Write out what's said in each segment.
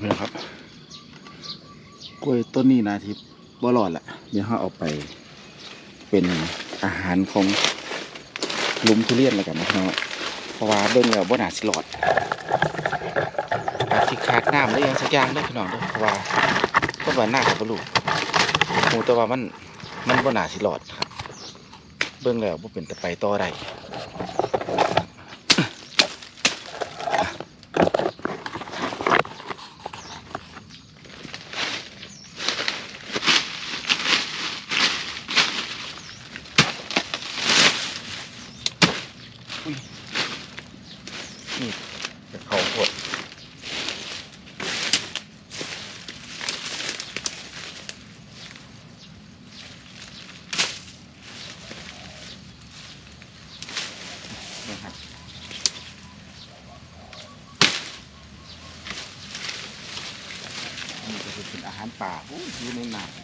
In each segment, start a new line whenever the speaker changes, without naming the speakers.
พี่น้องครับ กล้วยต้นนี้นาทิพย์บ่รอดละเดี๋ยวเราเอาไป เป็นอาหารของลุมทุเรียนแล้วกันนะครับเพราะว่าเบิ่งแล้วบ่หนาสิรอดอาจสิขาดน้ำหรือหยังสักอย่างเด้พี่น้องด้อเพราะว่าต้นว่าหน้าบ่รู้โอ้แต่ว่ามันมันบ่หนาสิรอดครับ เบิ่งแล้วบ่เป็นแตะไปต่อได้ นี่จะเขาปวดนะครับนี่ก็จะเป็นอาหารป่าโอ้ยอยู่ในน้ำ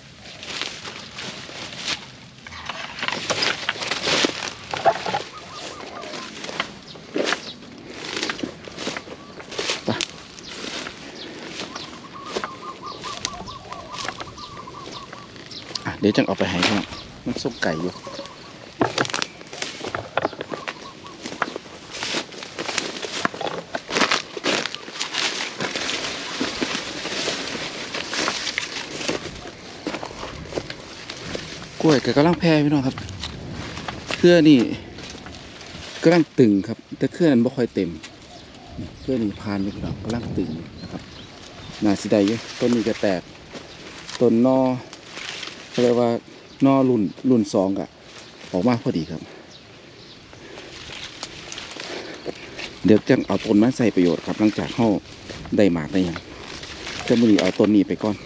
อะเดี๋ยวจังเอาไปให้ข้างมันซุปไก่อยู่กล้วยก็กำลังแพร่พี่น้องครับเครือนี่กำลังตึงครับ แต่เครือนั้นบ่ค่อยเต็มเครือนี่พานอยู่พี่น้องกำลังตึงนะครับน่าสิได้ยู่ต้นนี้จะแตกต้นนอ เขาเรียกว่านอรุ่นรุ่นสองกะออกมาพอดีครับ เดี๋ยวจะเอาต้นมาใส่ประโยชน์ครับหลังจากเขาได้หมากได้ยังจะมือนี้เอาต้นนี้ไปก่อน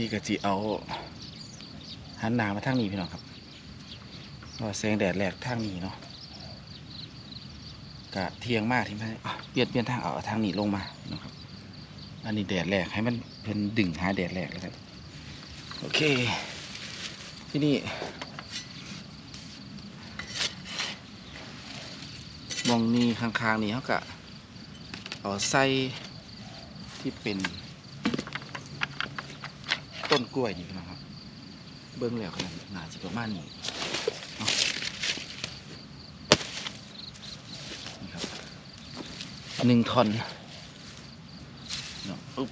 นี้ก็จะเอาหันหนามาทางนี้พี่น้องครับว่าแสงแดดแหลกทางนี้เนาะกะเทียงมากที่ไหมอะเปลี่ยนเปลี่ยนทางเอาทางนี้ลงมานะครับ อันนี้แดดแหลกให้มันเป็นดึงหาแดดแหลกแล้วครับโอเค ที่นี่มองนี้ข้างๆนี้เขากะเอาไส้ที่เป็น ต้นกล้วยนี่น้องครับ เบิ้งแล้วขนาดหนาสิประมาณนี้นี่ครับหนึ่งทอนเนาะอุ๊บ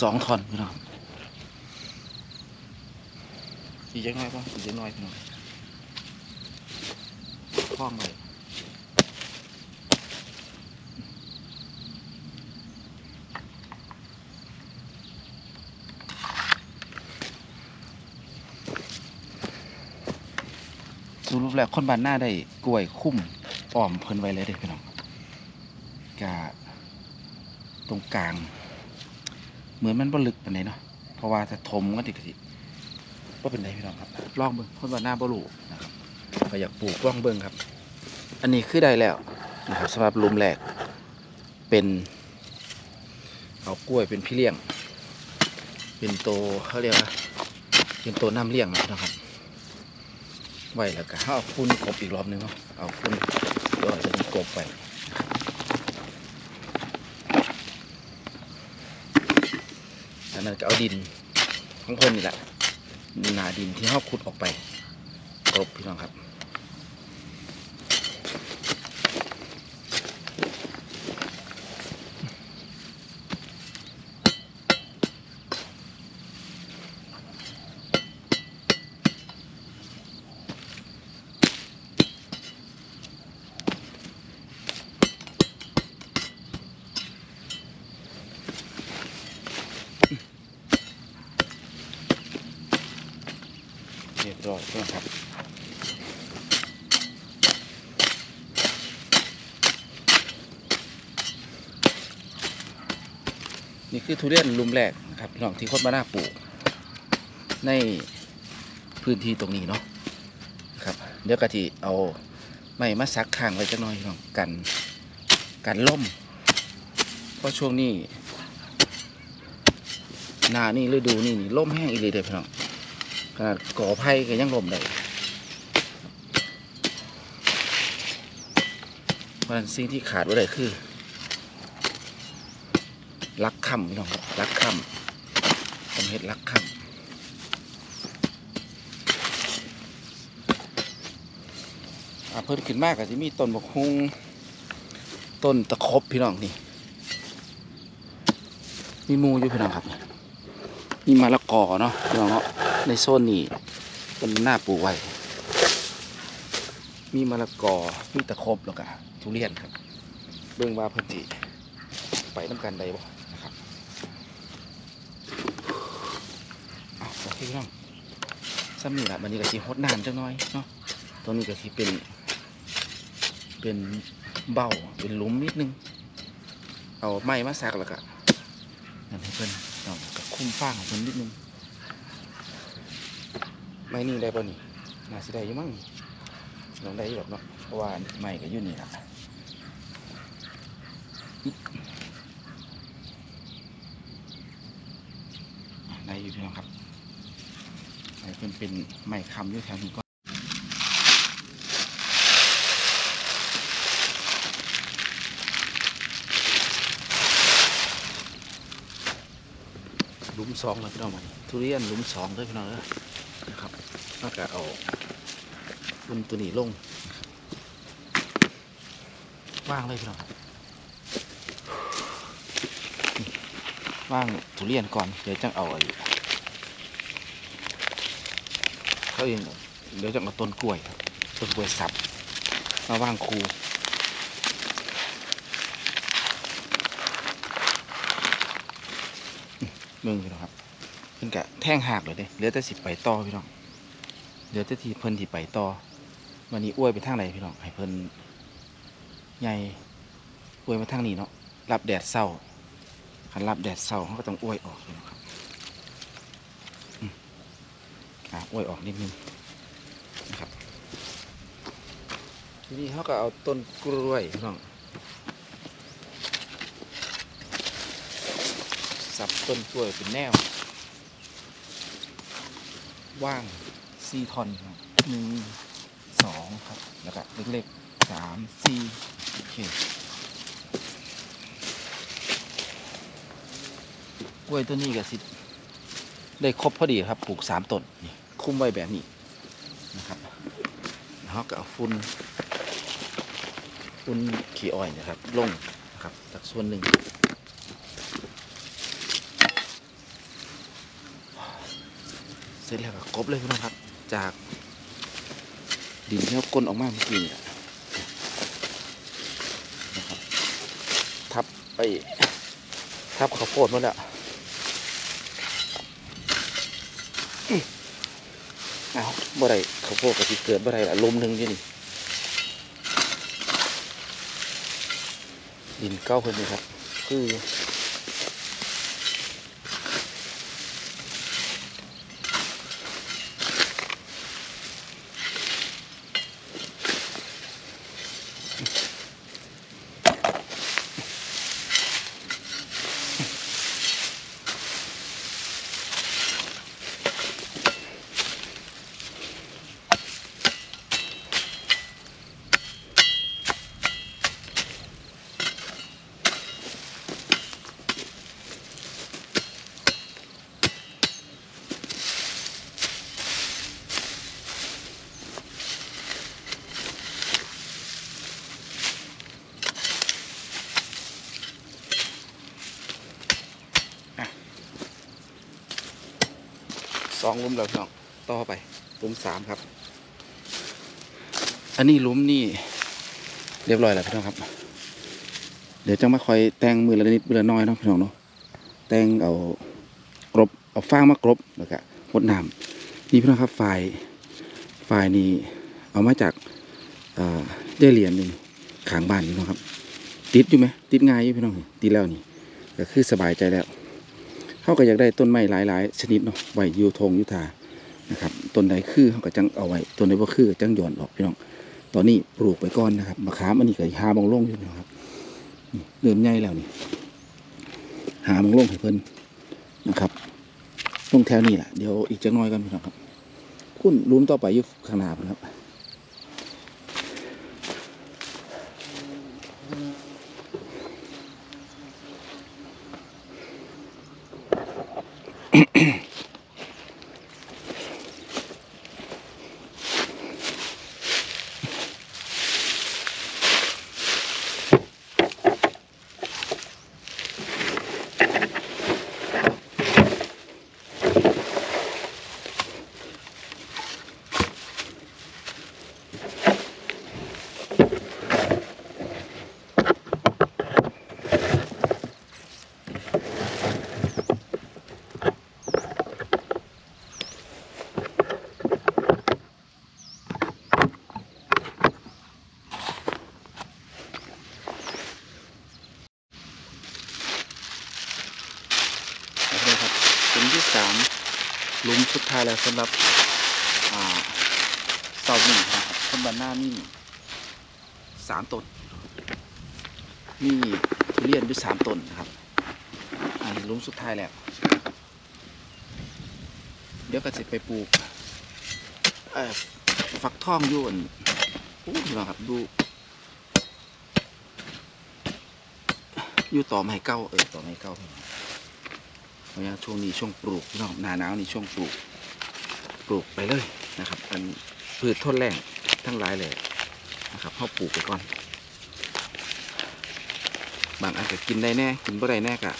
สองทอนพี่น้องอีกยังน้อยป่ะอีกยังน้อยพี่น้องคล้องเลย แล้วคนบ้านหน้าได้กล้วยคุ้มอ้อมเพิ่นไว้เลยเด้พี่น้องกะตรงกลาง เหมือนมันบ่ลึกปานใดเนาะเพราะว่าถ้าถมก็ติดสิบ่เป็นไรพี่น้องครับลองเบิ่งคนบ้านหน้าบ่รู้นะครับก็อยากปลูกลองเบิ่งครับ อันนี้คือได้แล้วนะครับสำหรับลุมแรกเป็นเอากล้วยเป็นพี่เลี้ยง เป็นโตเขาเรียกว่าเป็นโตน้ำเลี้ยงนะครับ ไว้แล้วก็เอาคุ้นกบอีกรอบหนึงเนาะเอาฟุ้นตัวจะมีกบไปอันนั้นก็เอาดินของเพิ่นนี่แหละหนาดินที่เขาขุดออกไปกบพี่น้องครับ เรียบร้อยแล้วครับ นี่ คือทุเรียนลุมแรกนะครับพี่น้องที่คนบ้านนาปลูก ในพื้นที่ตรงนี้เนาะครับเดี๋ยวกะทิเอาไม้มาซักข้างไว้จักหน่อยพี่น้องกันกันล่มเพราะช่วงนี้หนานี่ฤดูนี่นี่ล่มแห้งอีเลยเด้อพี่น้องขนาดก่อไผ่ก็ยังล่มได้เพราะนั้นสิ่งที่ขาดไ่ได้คือ ลักค่ำพี่น้องครับลักค่ำต้องเฮ็ดลักค่ำอ่าเพิ่นขึ้นมากก็จะมีต้นบกฮุงต้นตะครบพี่น้องนี่มีมูอยู่พี่น้องครับมีมะละกอเนาะพี่น้องเนาะในโซนนี้เป็นหน้าปลูกไว้มีมะละกอมีตะครบแล้วก็ทุเรียนครับ เบิ่งว่าพิ่นสิไปน้ำกันได้บ่นะครับเอาโอเค พี่น้องซ้ำนี่ละวันนี้ก็สิฮดน้ำจังน้อยเนาะตรงนี้ก็สิเป็น เป็นเบาเป็นหลุมนิดนึง เอาไม้มาซักแล้วก็นั่นให้เพิ่นเอากับคุ้มฟ้างของเพิ่นนิดนึงไม้นี่ได้ป่ะนี่น่าสิได้ยู่มั้งลองได้อยู่หรอกเนาะเพราะว่าไม้ก็อยู่นี่ละอึ๊บอะได้อยู่พี่น้องครับ ให้เพิ่นเป็นไม้คำอยู่แถวนี้ก่อนหลุมสองแล้วพี่น้องมันทุเรียนหลุมสองเลยพี่น้องเด้อนะครับแล้วก็เอาบุนตัวนี้ลงว่างเลยพี่น้องนี่ว่างทุเรียนก่อนเดี๋ยวจังเอาไอ้ เขาเองเดี๋ยวจังเอาต้นกล้วยครับต้นกล้วยสับมาว่างครูมึงพี่น้องครับเพิ่นกะแท่งหักเลยเด้เหลือแต่สิบไปต่อพี่น้องเหลือแต่ที่เพิ่นที่ไปต่อวันนี้อ้วยไปทางไหนพี่น้องให้เพิ่นใหญ่อ้วยมาทางนี้เนาะรับแดดเศร้าคันรับแดดเศร้าเขาก็ต้องอ้วยออกพี่น้องครับอืม อะอ้วยออกนิดนึงนะครับทีนี้เขาก็เอาต้นกล้วยน้องสับต้นกล้วยเป็นแนว ว่างสี่ท่อนครับหนึ่งสองครับ แล้วก็เล็กๆสามสี่โอเคกล้วยตัวนี้ก็สิ ได้ครบพอดีครับ ปลูกสามต้นนี่ คุ้มไว้แบบนี้นะครับแล้วเราก็เอาฟุ้นฟุ้นขี้อ้อยนะครับ ลงนะครับจากส่วนหนึ่งเสร็จแล้วก็กบเลยพี่น้องครับ จากดินที่เราก้นออกมาเมื่อกี้นี่แหละนะครับทับไปทับข้าวโพดหมดแล้ว อื้อเอาบ่ได้ข้าวโพดกะทิเกิดบ่ได้ละลมหนึ่งยี่นี่ดินเก้าเพิ่นนี่ครับ คือ ลุมแล้วน้องต่อไปลุมสามครับ อันนี้ลุมนี่ เรียบร้อยแล้วพี่น้องครับ เดี๋ยวจะมาคอยแต่งมือละนิดมือละน้อยเนาะพี่น้องเนาะแต่งเอากรบเอาฟางมากรบแล้วก็หดน้ำนี่พี่น้องครับฝ่ายฝ่ายนี้เอามาจากเอ่อได้เหรียญหนึ่งขางบ้านนี่เนาะครับ ติดอยู่ไหมติดง่ายอยู่พี่น้องติดแล้วนี่ก็คือสบายใจแล้ว เขาก็อยากได้ต้นไม้หลาย ๆ ชนิดเนาะไว้ยูทงยุทานะครับต้นใดคือเขาก็จังเอาไว้ต้นใดบ่าคือจังหย่อนออกพี่น้อง ตอนนี้ปลูกไปก่อนนะครับมะขามอันนี้ก็หาบองล่งอยู่น้องครับเริ่มใหญ่แล้วนี่หาบองล่งให้เพิ่นนะครับลงแถวนี้แหละเดี๋ยวอีกจักหน้อยกันพี่น้องครับคุณลุมต่อไปอยู่ข้างหน้าครับ โอเคครับเป็นที่สามหลุมสุดท้ายแล้วสำหรับเสาหนึ่งนะครับต้นบานหน้านี่สามต้นนี่ทุเรียนด้วยสามต้นนะครับอันนี้ลุมสุดท้ายแล้ว เดี๋ยวก็จะไปปลูกฟักทองยู่นอู้พี่น้องครับดูอยู่ต่อไม้เก้าเออต่อไม้เก้าพี่น้องเพราะว่าช่วงนี้ช่วงปลูกพี่น้องหนาหนาวนี่ช่วงปลูก ปลูกไปเลยนะครับ อันพืชทนแรงทั้งหลายเลยนะครับเขาปลูกไปก่อน บางอันก็กินได้แน่กินบ่ได้แน่กะ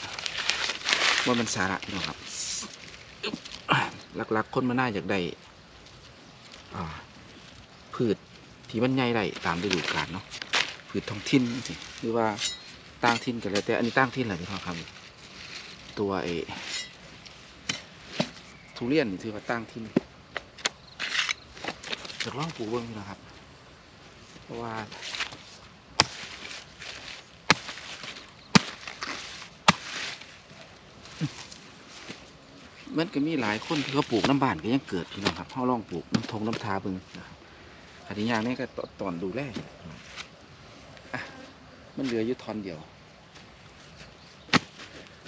ว่ามันสาระน้องครับหลักๆคนมาน่าอยากได้พืชที่มันใหญ่ได้ตามฤดูกาลเนาะพืชท้องถิ่นสิหรือว่าต่างถิ่นกันแล้วแต่อันนี้ต่างถิ่นแหละพี่น้องครับตัวเอทุเรียนถือว่าตั้งที่น จากล่องปูเบิ้งนี่นะครับ เพราะว่ามันก็มีหลายคนที่เขาปลูกน้ำบานก็ยังเกิดพี่น้องครับเขาลองปลูกน้ำทงน้ำทาเบึงนะครับอันนี้อย่างนี้ก็ตอนดูแลมันเหลืออยู่ทอนเดียว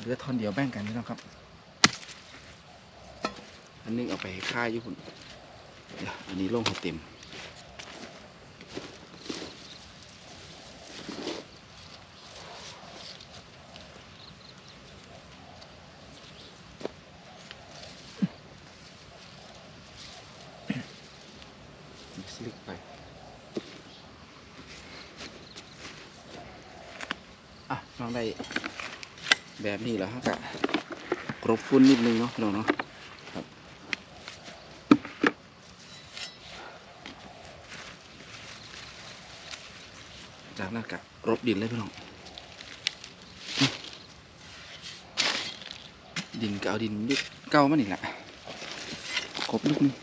เหลือท่อนเดียวแบ่งกันนี่นะครับ อันนึงเอาไปให้ค่ายอยู่คุณ อันนี้ลงให้เต็มลิกไป อะลองได้แบบนี้แล้วฮะกะกรบฟุ้นนิดนึงเนาะพี่น้องเนาะครับจากนั้นกะก รบดินเลยพี่น้อง ดินก็เอาดินยึกเก้ามันนี่แหละครบลูกนึง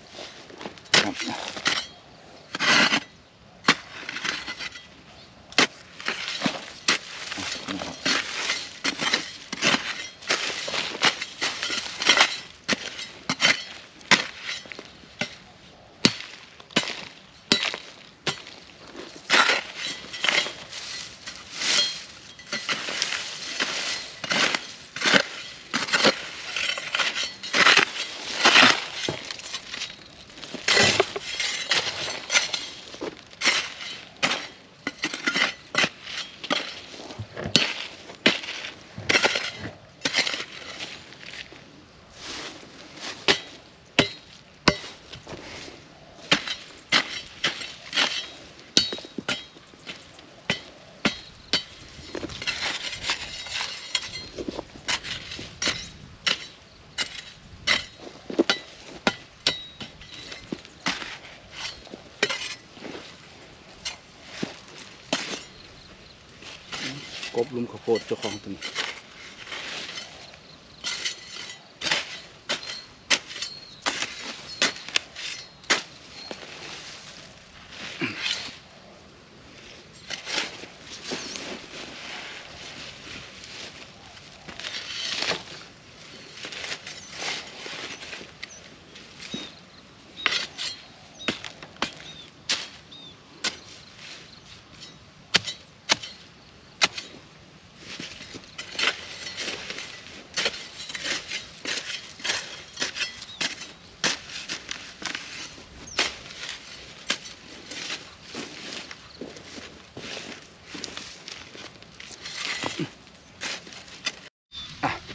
ลุมข้าวโพดเจ้าของตัวนี้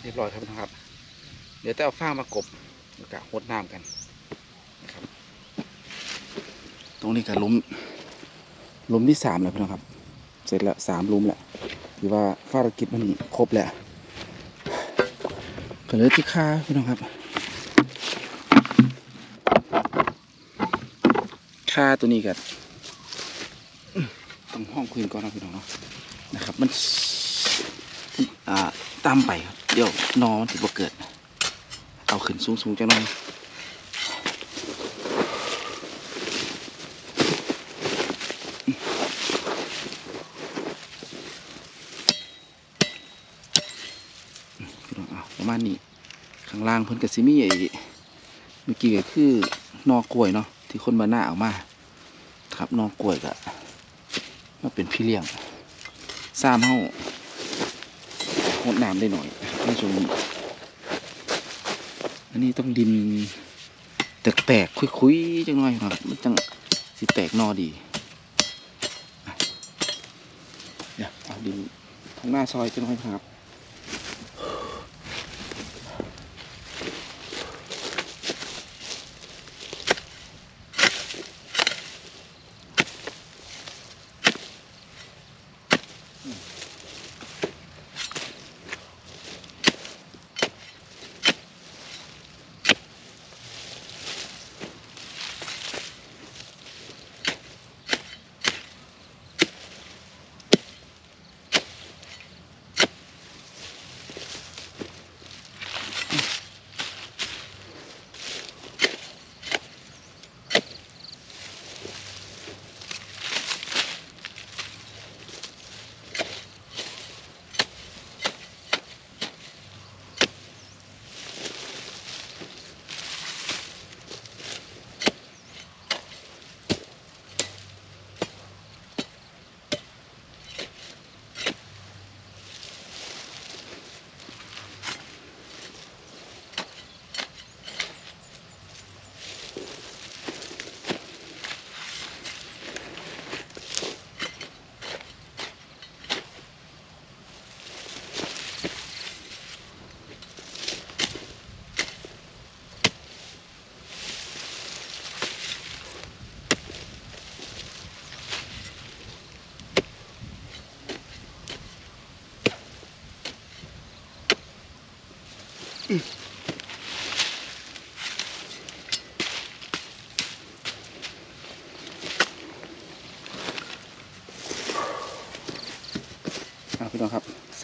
เรียบร้อยครับนะครับ เดี๋ยวจะเอาฟางมากบแล้วก็หดน้ำกันนะครับ ตรงนี้ก็ลุมลุมที่สามแล้วพี่น้องครับ เสร็จแล้วสามลุมแหล้วถือว่าภารกิจมันครบแล้วก็เหลือที่ค่าพี่น้องครับค่าตัวนี้กันต้องห้องคุยกันก่อนนะพี่น้องเนาะนะครับ มันอ่าตามไปครับ เดี๋ยวนอมันถือว่เกิด เอาขึ้นสูงๆจังหน่อยพี่น้องเอาประมาณนี้ข้างล่างเพิ่นกระซิมีไอ้เมื่อกี้ก็คือนอกล้วยเนาะที่คนมาหน้าเอามา ครับนอกล้วยก็มาเป็นพี่เลี้ยงซ้ำเฮาหดน้ำได้หน่อย นะครับในช่วงนี้อันนี้ต้องดินแตกๆคุยๆจังหน่อยครับมันจังสิแตกนอดีเดี๋ยวเอาดินทางหน้าซอยจังหน่อยครับครับ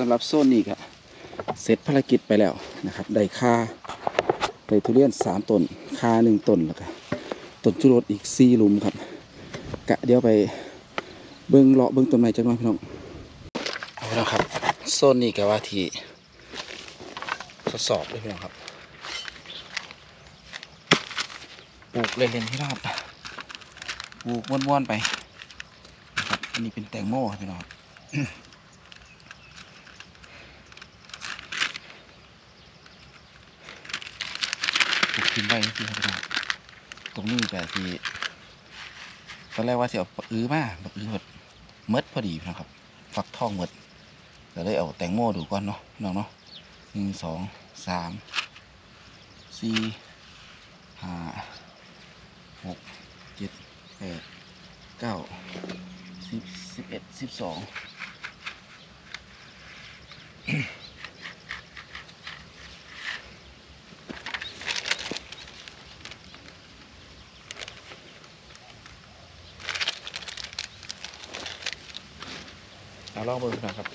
ำหรับโซนนี้ก็เสร็จภารกิจไปแล้วนะครับ ได้ค่าได้ทุเรียนสามต้นค่าหนึ่งต้นแล้วก็ต้นจุรสอีกสี่ลุมครับ กะเดี๋ยวไปเบิ้งเลาะเบิ้งต้นไม้จังหน่อยพี่น้องเอาพี่น้องครับโซนนี้ก็ว่าที่ทดสอบเลยพี่น้องครับปลูกเล่นๆพี่น้องครับปลูกม้วนๆไปนะครับอันนี้เป็นแตงโมครับพี่น้องครับ ปลูก ที่ครับพี่น้องตรงนี้ก็ที่ตอนแรกว่าเอาปักอื้อมาปักอื้อแบบเมดพอดีน้องครับ ฟักทองเมดก็เลยเอาแตงโมดูก่อนเนาะน้องเนาะหนึ่งสองสามสี่ห้าหกเจ็ดแปดเก้าสิบสิบเอ็ดสิบสอง ลองเบิ่งนะครับ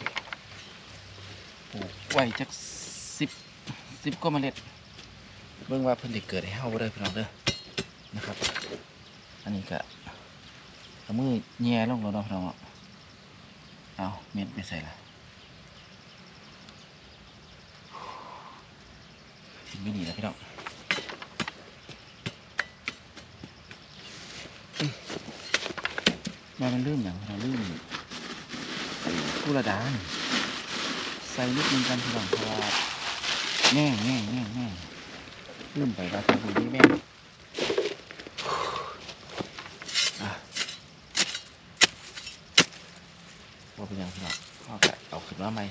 ปลูกไว้จักสิบสิบก็เมล็ด เบิ่งว่าเพิ่นได้เกิดให้เฮาบ่ได้พี่น้องเด้อนะครับ อันนี้ก็เอามือแย่ลงแล้วเนาะพี่น้องเนาะเอาเม็ดไปใส่ละทิ้งไม่ดีแล้วพี่น้องอื้อมามันลืมอย่างเราลืม ใส่กุระดานใส่นิดนึงกันทีหลังเพราะว่าแง่แง่แง่งแง่ลืมไปว่าใส่ตรงนี้แม่ว่าเป็นยังไงพี่น้องพ่อก็เอาขึ้นมาไหม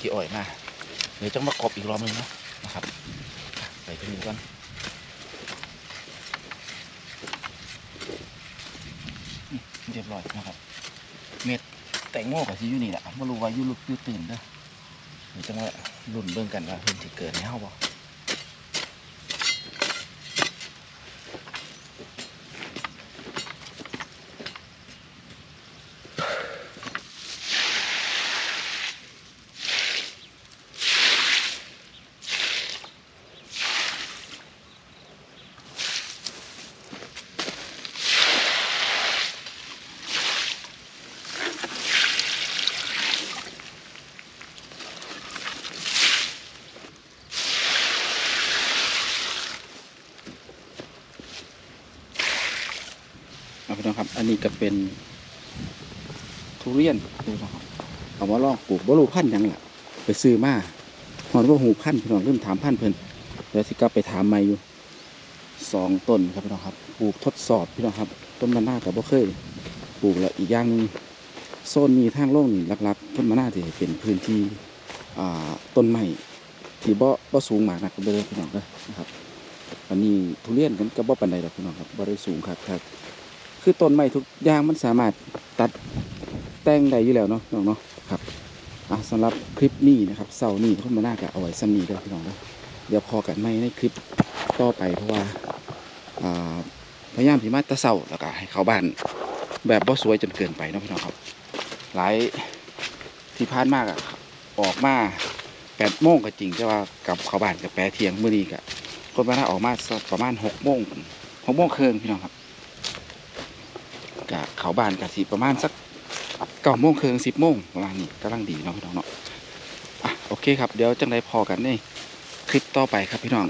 ขี้อ่อยมาเดี๋ยวจะมากรบอีกรอบนึงนะนะครับใส่ตรงนี้ก่อนเรียบร้อยนะครับ เม็ดแตงโมกับซีอยู่นี่แหละไม่รู้ว่ายุ่ลุกยุ่ตื่นเด้อเดี๋ยวจะมาลุ่นเบิ่งกันว่าเพิ่นจะเกิดในเฮาบ่ันนี้ก็เป็นทุเรียนดูนะครับเอามาลองปลูกบ่รู้พันธุ์ยังล่ะ ไปซื้อมาหอนว่าหูพันธุ์พี่น้องเริ่มถามพันธุ์เพิ่นเดี๋ยวสิกลับไปถามม่อยู่สองต้นครับพี่น้องครับปลูกทดสอบพี่น้องครับ ต้นมะนาวกับบ่เคยปลูกแล้วอีกอย่างนึงโซนนี้ทางโล่งนี่ลักๆต้นมะนาวจะเป็นพื้นที่ต้นไม้ที่บ่บ่สูงมากนักเด้อพี่น้องนะครับอันนี้ทุเรียนกันก็บ่ปานใดดอกพี่น้องครับบ่ได้สูงครับครับ คือต้นไม้ทุกอย่างมันสามารถตัดแต่งได้อยู่แล้วเนาะน้องเนาะครับอะสำหรับคลิปนี้นะครับเสาร์นี้คนมาหน้ากะเอาไว้ซ้ำนี้เด้อพี่น้องเด้อเดี๋ยวพอกันไม่ในคลิปต่อไปเพราะว่าอ่าพยายามที่มาแตะเสาแล้วก็ให้เขาบ้านแบบบ่สวยจนเกินไปเนาะพี่น้องครับ หลายที่ผ่านมากอะออกมาแปดโมงก็จริงแต่ว่ากับเขาบ้านกับแปรเทียงเมื้อนี้ก็คนมาหน้าออกมาประมาณหกโมงหกโมงเครึ่งพี่น้องครับ เขาบานกะสิประมาณสักเก้าโมงเคืองสิบโมงประมาณนี้กำลังดีเนาะพี่น้องเนาะอะโอเคครับเดี๋ยวจังไดพอกันในคลิปต่อไปครับพี่น้อง